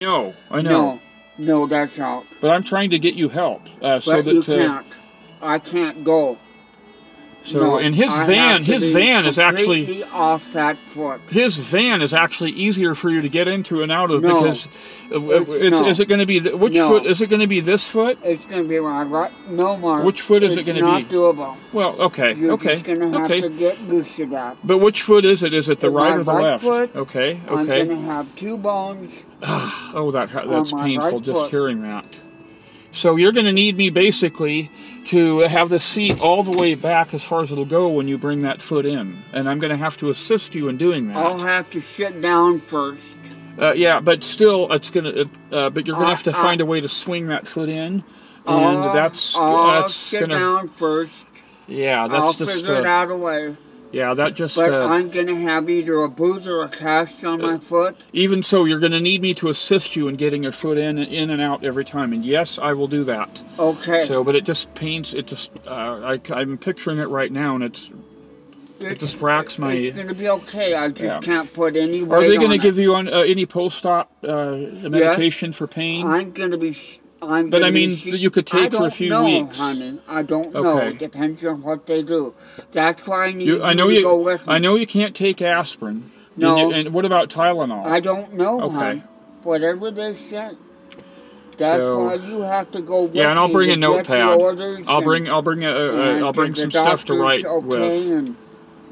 No, I know. No, no, that's out. But I'm trying to get you help. Uh, so but that you uh, can't. I can't go. So no, and his I van his van is actually off that foot. his van is actually easier for you to get into and out of No. because It's it's, not. is it going to be the, which No. foot is it going to be this foot? It's gonna be my right. No more. Which foot is it gonna not be? doable. Well, okay, You're okay, just gonna have okay. to get used to that. But which foot is it? Is it the With right or the right left? foot, okay, I'm gonna have two bones. Ah, oh, that that's painful right just foot. hearing that. So you're going to need me basically to have the seat all the way back as far as it'll go when you bring that foot in, and I'm going to have to assist you in doing that. I'll have to sit down first. Uh, yeah, but still, it's gonna. Uh, but you're gonna Uh, have to uh, find a way to swing that foot in, and I'll, that's I'll that's sit gonna. down first. Yeah, I'll that's just. figure it Uh, out a way. Yeah, that just. But Uh, I'm gonna have either a boot or a cast on my foot. even so, you're gonna need me to assist you in getting your foot in in and out every time, and yes, I will do that. Okay. So, but it just pains. It just. Uh, I, I'm picturing it right now, and it's. It just racks my. It's gonna be okay. I just Yeah. can't put any weight Are they going to give it. you on, uh, any post-op uh, medication for pain? I'm gonna be. I'm But I mean, be s- that you could take for a few know, weeks. honey. I don't Okay. know. Depends on what they do. That's why I need You, I know to you. go with me. I know you can't take aspirin. No. And, you- and what about Tylenol? I don't know, Okay. Whatever they say. That's So- why you have to go with yeah, and I'll bring a notepad. I'll bring. I'll bring. A, a, I'll bring some stuff to write okay, with. And,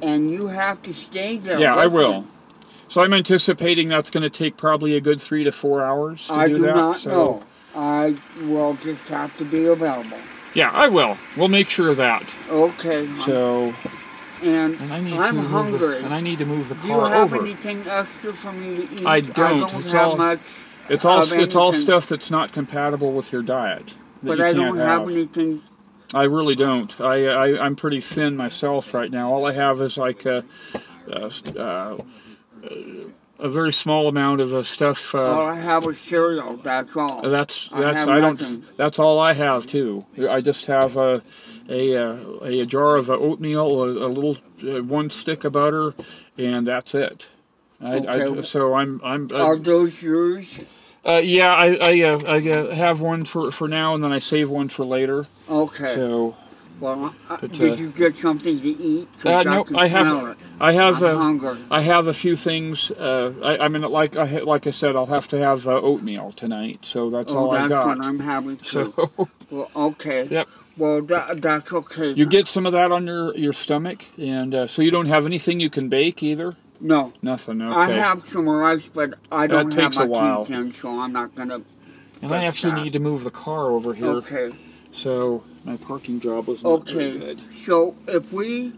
and you have to stay there. Yeah, I will. So I'm anticipating that's going to take probably a good three to four hours to I do do that. not so know. I will just have to be available. yeah, I will. We'll make sure of that. Okay. So and, and I need I'm to move hungry. The, and I need to move the do you have over. anything extra for me to eat? I don't. I don't It's have all- much. It's all. It's all stuff that's not compatible with your diet. But you I don't have anything. I really don't. I, I I'm pretty thin myself right now. All I have is like a, a, uh, a very small amount of uh, stuff. all Uh, I have is cereal. That's all. that's I that's have I, don't. nothing. That's all I have too. I just have a a uh, a, a jar of uh, oatmeal, a, a little uh, one stick of butter, and that's it. I, I, Okay. so I'm I'm. Are those yours? uh, yeah, I I, uh, I uh, have one for, for now, and then I save one for later. Okay. So well, uh, but, did uh, you get something to eat? uh, no, can I have it. I have uh. I have a few things. Uh, I, I mean, like I like I said, I'll have to have uh, oatmeal tonight, so that's Oh, all I that's got. what I'm having too. So well, okay. Yep. Well, that, that's okay. you get some of that on your your stomach, and uh, so you don't have anything you can bake either. no. Nothing. Okay. I have some rice, but I don't takes a have my while. teeth in, so I'm not gonna. and I actually that. need to move the car over here, Okay. So my parking job was not very Okay. good. So if we,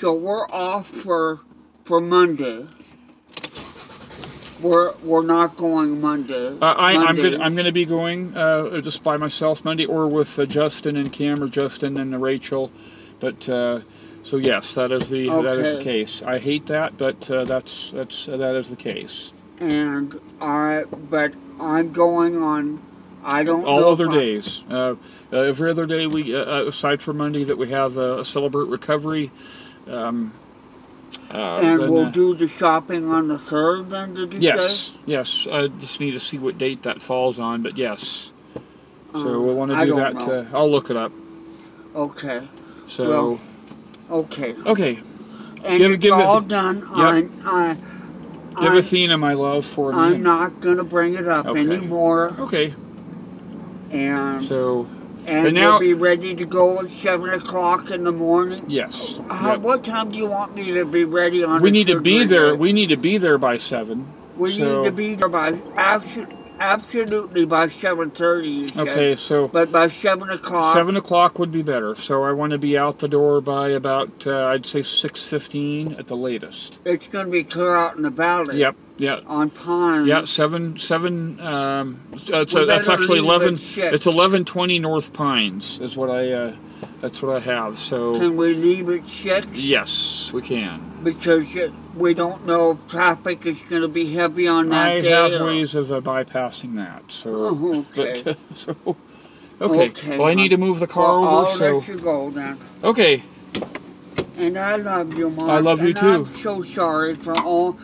so we're off for for Monday. We're we're not going Monday. Uh, I, I'm Mondays. gonna I'm gonna be going uh, just by myself Monday, or with uh, Justin and Cam, or Justin and uh, Rachel. But uh, so yes, that is the that is the Okay. case. I hate that, but uh, that's that's uh, that is the case. And I, but I'm going on. I don't All know other days, uh, uh, every other day we uh, uh, aside from Monday that we have uh, celebrate recovery. Um, uh, And then, we'll uh, do the shopping on the third. Then did you yes, say? yes. I just need to see what date that falls on, but yes. So Uh, we'll want to do that. Uh, I'll look it up. Okay. So Well, Okay. okay. And Give- it's give it- all done. I'm, I, Give I'm, Athena my love for me. I'm not gonna bring it up Okay. anymore. Okay, And so and but now- we'll be ready to go at seven o'clock in the morning. yes, How, Yep. What time do you want me to be ready on? we need to be there. day? We need to be there by seven. We so- need to be there by abso- absolutely by seven thirty. Okay, so But by seven o'clock. seven o'clock would be better. So I want to be out the door by about uh, I'd say six fifteen at the latest. It's gonna be clear out in the valley. Yep, yeah. On Pine. Yeah, seven, seven. Um, it's, it's, We that's actually eleven. It's eleven twenty North Pines is what I. Uh, that's what I have. So Can we leave at six? yes, we can. Because we don't know if traffic is going to be heavy on that I day. have or- ways of uh, bypassing that. So, Oh, okay. but, so okay. Okay, Well, I need to move the car Well, over. I'll So let you go then. okay. And I love you, Mom. I love you and too. I'm so sorry for all